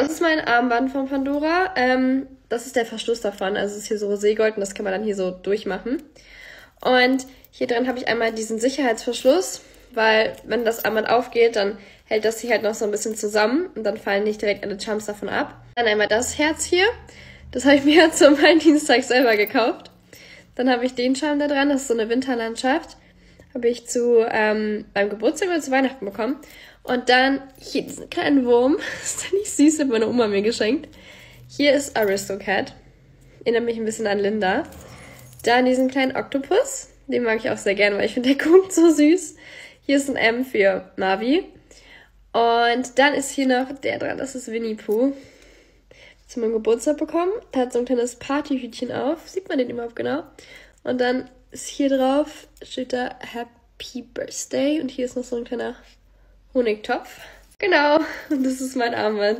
Das ist mein Armband von Pandora. Ähm, das ist der Verschluss davon. Also es ist hier so Roségold und das kann man dann hier so durchmachen. Und hier drin habe ich einmal diesen Sicherheitsverschluss, weil wenn das Armband aufgeht, dann hält das sich halt noch so ein bisschen zusammen und dann fallen nicht direkt alle Charms davon ab. Dann einmal das Herz hier. Das habe ich mir zum Valentinstag selber gekauft. Dann habe ich den Charm da dran, das ist so eine Winterlandschaft. Habe ich zu ähm, beim Geburtstag oder zu Weihnachten bekommen. Und dann hier diesen kleinen Wurm. Ist nicht süß, hat meine Oma mir geschenkt. Hier ist Aristocat. Erinnert mich ein bisschen an Linda. Dann diesen kleinen Oktopus. Den mag ich auch sehr gerne, weil ich finde, der guckt so süß. Hier ist ein M für Navi. Und dann ist hier noch der dran, das ist Winnie Pooh. Zu meinem Geburtstag bekommen. Da hat so ein kleines Partyhütchen auf. Sieht man den überhaupt genau? Und dann ist hier drauf, steht da Happy Birthday. Und hier ist noch so ein kleiner Honigtopf. Genau, und das ist mein Armband.